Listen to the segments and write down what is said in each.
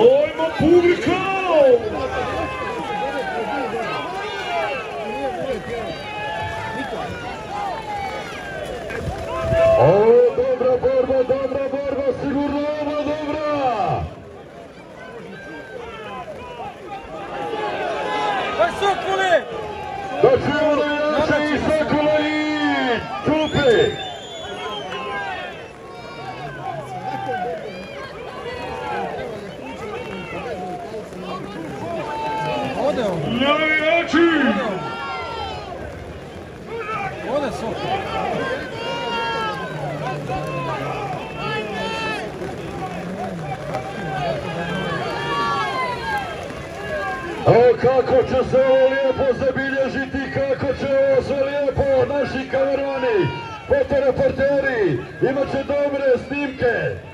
Oi, meu público! Oh, dobra, borba, dobra, borba, segura uma, dobra! Vai, Suculi! Vai, Suculi! Navijači! ode Sokole. Evo kako će se ovo lijepo zabilježiti, kako će ovo sve lijepo naši kamerani, fotoreporteri, imat će dobre snimke.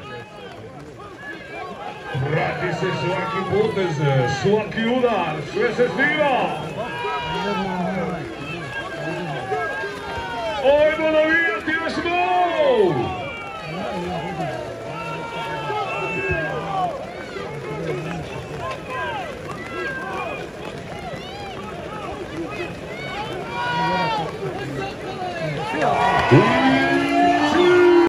Prati se svaki potez, svaki udar, sve se snima! Ajmo navijati još malo! I